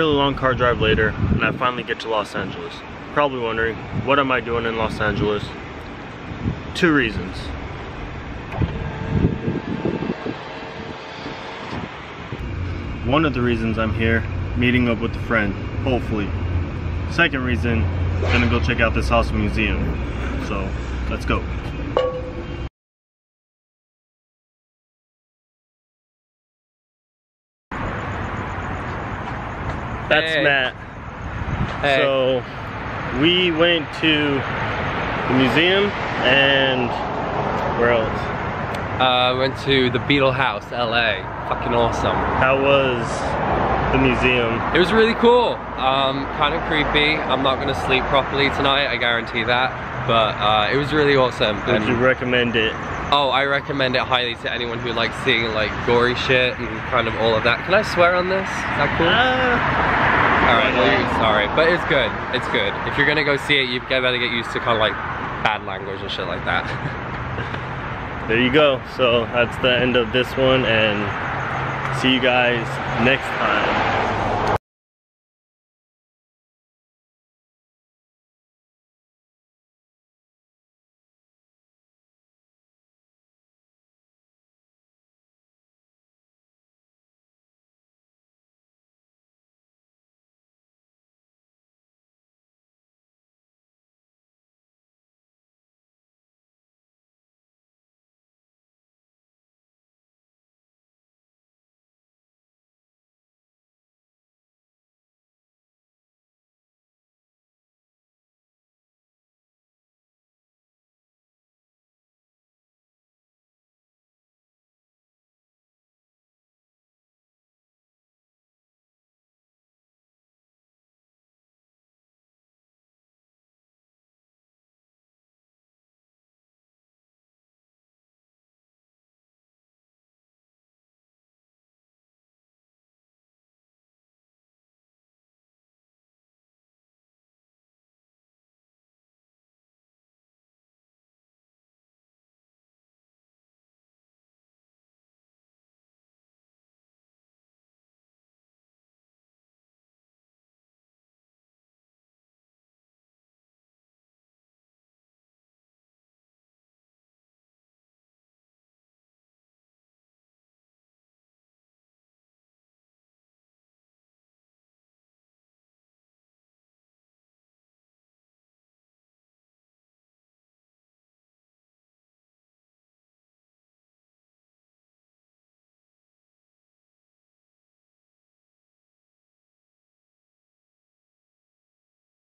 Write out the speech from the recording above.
long car drive later, and I finally get to Los Angeles. Probably wondering, what am I doing in Los Angeles? Two reasons. One of the reasons I'm here, meeting up with a friend, hopefully. Second reason, gonna go check out this awesome museum. So, let's go. That's Hey. Matt. Hey. So we went to the museum and where else? Uh, went to the Beetle House, LA. Fucking awesome. How was the museum? It was really cool. Um, kind of creepy. I'm not gonna sleep properly tonight, I guarantee that. But uh, it was really awesome. Would And- you recommend it? Oh, I recommend it highly to anyone who likes seeing like gory shit and kind of all of that. Can I swear on this? Is that cool? Uh, all right, well, sorry, but it's good. It's good. If you're gonna go see it, you better get used to kind of like bad language and shit like that. there you go. So that's the end of this one and see you guys next time.